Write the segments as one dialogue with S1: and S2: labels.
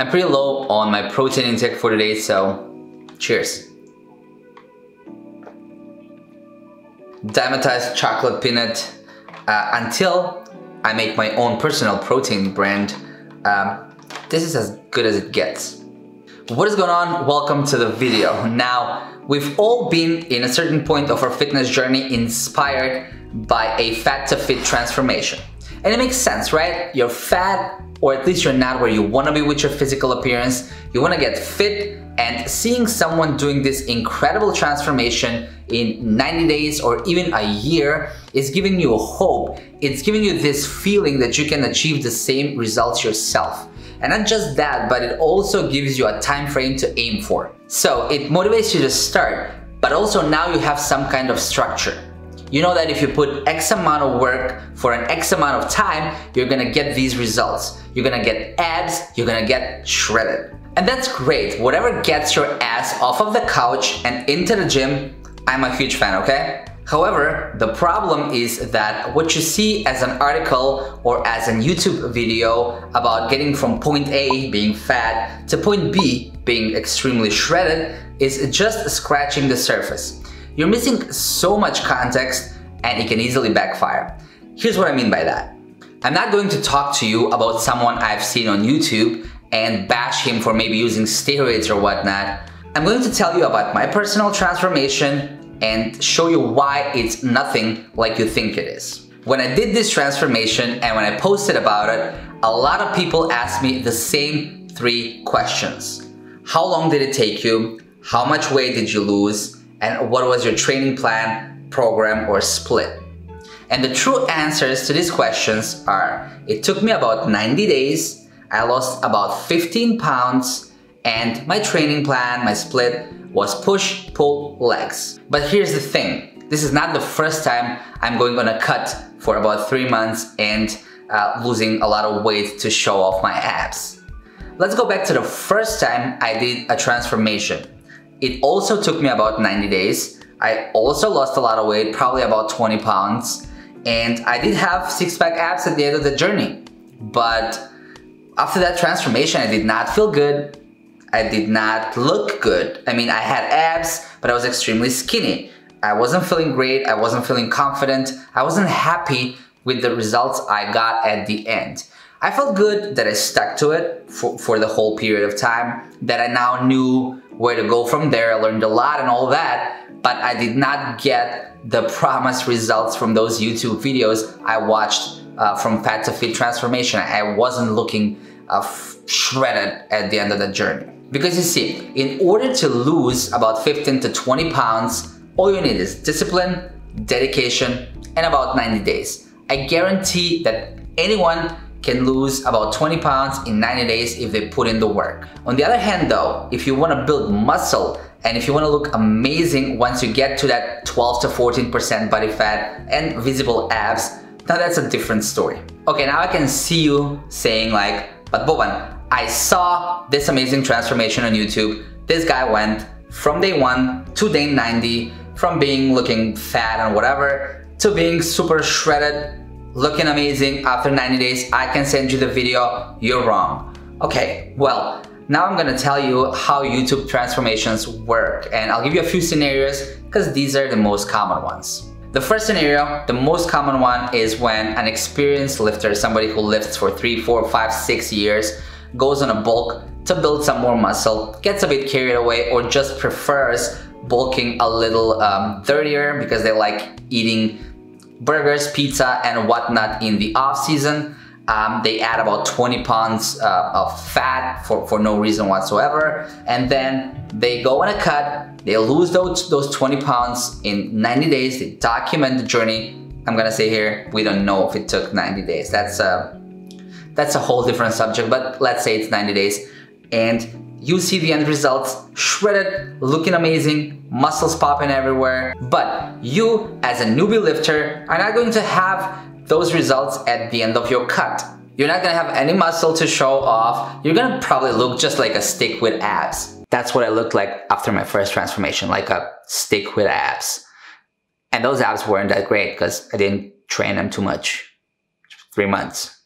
S1: I'm pretty low on my protein intake for today, so cheers. Dymatize chocolate peanut uh, until I make my own personal protein brand. Um, this is as good as it gets. What is going on? Welcome to the video. Now, we've all been in a certain point of our fitness journey inspired by a fat to fit transformation. And it makes sense, right? You're fat, or at least you're not where you wanna be with your physical appearance. You wanna get fit, and seeing someone doing this incredible transformation in 90 days or even a year is giving you hope. It's giving you this feeling that you can achieve the same results yourself. And not just that, but it also gives you a time frame to aim for. So it motivates you to start, but also now you have some kind of structure. You know that if you put X amount of work for an X amount of time, you're gonna get these results. You're gonna get abs, you're gonna get shredded. And that's great. Whatever gets your ass off of the couch and into the gym, I'm a huge fan, okay? However, the problem is that what you see as an article or as a YouTube video about getting from point A, being fat, to point B, being extremely shredded, is just scratching the surface. You're missing so much context and it can easily backfire. Here's what I mean by that. I'm not going to talk to you about someone I've seen on YouTube and bash him for maybe using steroids or whatnot. I'm going to tell you about my personal transformation and show you why it's nothing like you think it is. When I did this transformation and when I posted about it, a lot of people asked me the same three questions. How long did it take you? How much weight did you lose? And what was your training plan, program, or split? And the true answers to these questions are, it took me about 90 days, I lost about 15 pounds, and my training plan, my split, was push, pull, legs. But here's the thing, this is not the first time I'm going on a cut for about three months and uh, losing a lot of weight to show off my abs. Let's go back to the first time I did a transformation. It also took me about 90 days. I also lost a lot of weight, probably about 20 pounds. And I did have six pack abs at the end of the journey. But after that transformation, I did not feel good. I did not look good. I mean, I had abs, but I was extremely skinny. I wasn't feeling great. I wasn't feeling confident. I wasn't happy with the results I got at the end. I felt good that I stuck to it for, for the whole period of time, that I now knew where to go from there. I learned a lot and all that, but I did not get the promised results from those YouTube videos I watched uh, from Fat to Fit Transformation. I wasn't looking uh, shredded at the end of the journey. Because you see, in order to lose about 15 to 20 pounds, all you need is discipline, dedication, and about 90 days. I guarantee that anyone can lose about 20 pounds in 90 days if they put in the work. On the other hand though, if you want to build muscle and if you want to look amazing once you get to that 12 to 14% body fat and visible abs, now that's a different story. Okay, now I can see you saying like, but Boban, I saw this amazing transformation on YouTube. This guy went from day one to day 90, from being looking fat and whatever, to being super shredded looking amazing after 90 days, I can send you the video, you're wrong. Okay, well, now I'm gonna tell you how YouTube transformations work and I'll give you a few scenarios because these are the most common ones. The first scenario, the most common one is when an experienced lifter, somebody who lifts for three, four, five, six years, goes on a bulk to build some more muscle, gets a bit carried away or just prefers bulking a little um, dirtier because they like eating burgers, pizza, and whatnot in the off season. Um, they add about 20 pounds uh, of fat for, for no reason whatsoever. And then they go on a cut, they lose those, those 20 pounds in 90 days, they document the journey. I'm gonna say here, we don't know if it took 90 days. That's a, that's a whole different subject, but let's say it's 90 days. And you see the end results, shredded, looking amazing, muscles popping everywhere. But you, as a newbie lifter, are not going to have those results at the end of your cut. You're not gonna have any muscle to show off. You're gonna probably look just like a stick with abs. That's what I looked like after my first transformation, like a stick with abs. And those abs weren't that great because I didn't train them too much. Three months.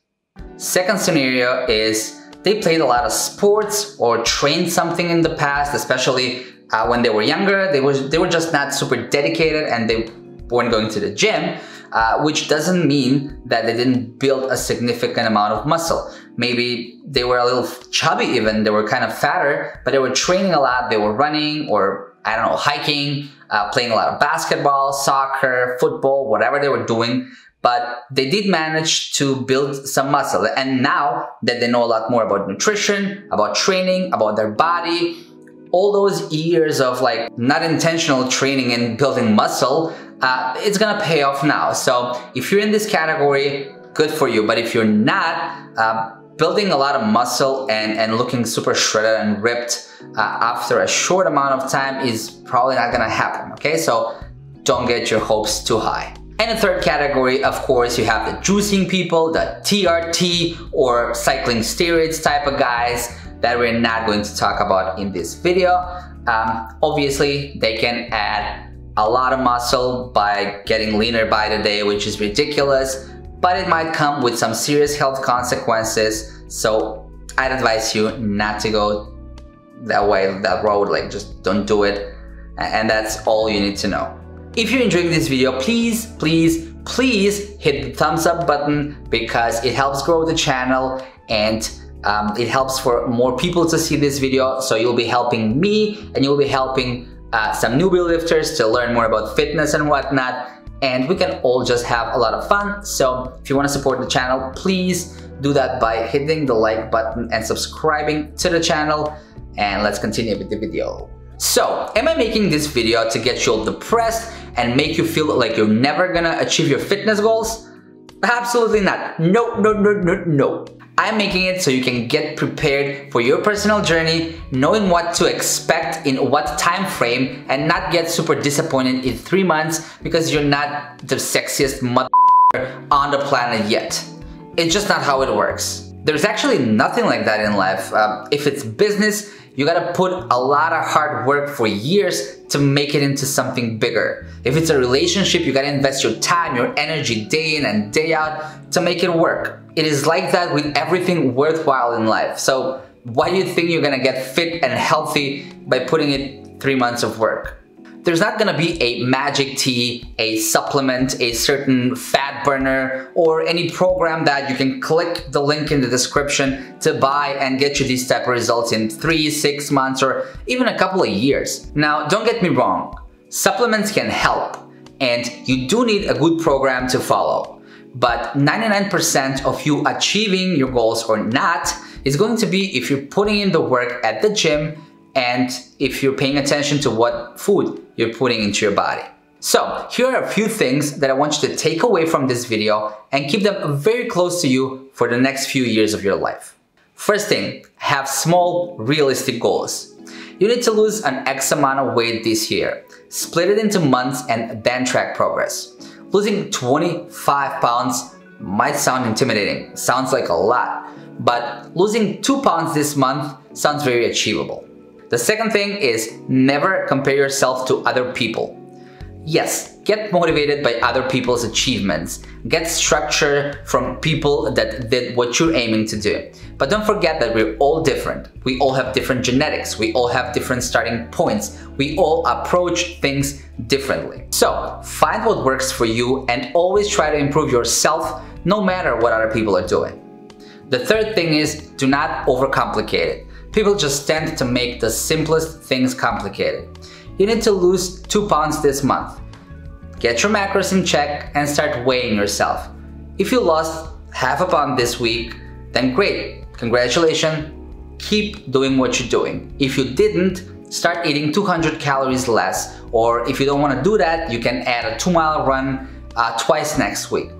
S1: Second scenario is they played a lot of sports or trained something in the past, especially uh, when they were younger. They was they were just not super dedicated and they weren't going to the gym, uh, which doesn't mean that they didn't build a significant amount of muscle. Maybe they were a little chubby even, they were kind of fatter, but they were training a lot, they were running or I don't know, hiking, uh, playing a lot of basketball, soccer, football, whatever they were doing but they did manage to build some muscle. And now that they know a lot more about nutrition, about training, about their body, all those years of like not intentional training and building muscle, uh, it's gonna pay off now. So if you're in this category, good for you. But if you're not, uh, building a lot of muscle and, and looking super shredded and ripped uh, after a short amount of time is probably not gonna happen, okay? So don't get your hopes too high. And the third category, of course, you have the juicing people, the TRT or cycling steroids type of guys that we're not going to talk about in this video. Um, obviously, they can add a lot of muscle by getting leaner by the day, which is ridiculous, but it might come with some serious health consequences. So I'd advise you not to go that way, that road, like just don't do it. And that's all you need to know. If you're enjoying this video, please, please, please hit the thumbs up button because it helps grow the channel and um, it helps for more people to see this video. So you'll be helping me and you'll be helping uh, some newbie lifters to learn more about fitness and whatnot. And we can all just have a lot of fun. So if you want to support the channel, please do that by hitting the like button and subscribing to the channel. And let's continue with the video. So, am I making this video to get you all depressed and make you feel like you're never gonna achieve your fitness goals? Absolutely not. No, no, no, no, no. I'm making it so you can get prepared for your personal journey, knowing what to expect in what time frame, and not get super disappointed in three months because you're not the sexiest mother on the planet yet. It's just not how it works. There's actually nothing like that in life. Uh, if it's business, you gotta put a lot of hard work for years to make it into something bigger. If it's a relationship, you gotta invest your time, your energy day in and day out to make it work. It is like that with everything worthwhile in life. So why do you think you're gonna get fit and healthy by putting it three months of work? There's not gonna be a magic tea, a supplement, a certain fat burner, or any program that you can click the link in the description to buy and get you these type of results in three, six months, or even a couple of years. Now, don't get me wrong, supplements can help, and you do need a good program to follow. But 99% of you achieving your goals or not is going to be if you're putting in the work at the gym and if you're paying attention to what food you're putting into your body. So here are a few things that I want you to take away from this video and keep them very close to you for the next few years of your life. First thing, have small, realistic goals. You need to lose an X amount of weight this year. Split it into months and then track progress. Losing 25 pounds might sound intimidating, sounds like a lot, but losing 2 pounds this month sounds very achievable. The second thing is never compare yourself to other people. Yes, get motivated by other people's achievements. Get structure from people that did what you're aiming to do. But don't forget that we're all different. We all have different genetics. We all have different starting points. We all approach things differently. So find what works for you and always try to improve yourself no matter what other people are doing. The third thing is do not overcomplicate it. People just tend to make the simplest things complicated. You need to lose 2 pounds this month. Get your macros in check and start weighing yourself. If you lost half a pound this week, then great, congratulations. Keep doing what you're doing. If you didn't, start eating 200 calories less. Or if you don't want to do that, you can add a 2 mile run uh, twice next week.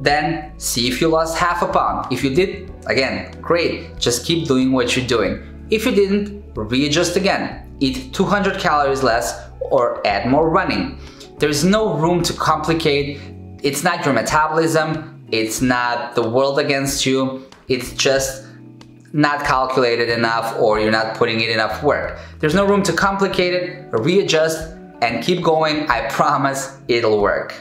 S1: Then see if you lost half a pound. If you did, again, great. Just keep doing what you're doing. If you didn't, readjust again. Eat 200 calories less or add more running. There's no room to complicate. It's not your metabolism. It's not the world against you. It's just not calculated enough or you're not putting in enough work. There's no room to complicate it, readjust, and keep going. I promise it'll work.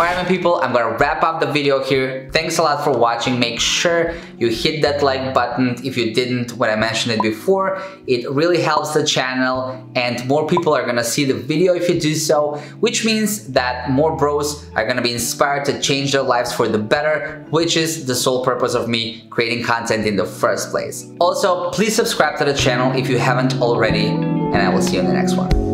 S1: Alright my people, I'm gonna wrap up the video here. Thanks a lot for watching. Make sure you hit that like button if you didn't when I mentioned it before. It really helps the channel and more people are gonna see the video if you do so, which means that more bros are gonna be inspired to change their lives for the better, which is the sole purpose of me creating content in the first place. Also, please subscribe to the channel if you haven't already, and I will see you in the next one.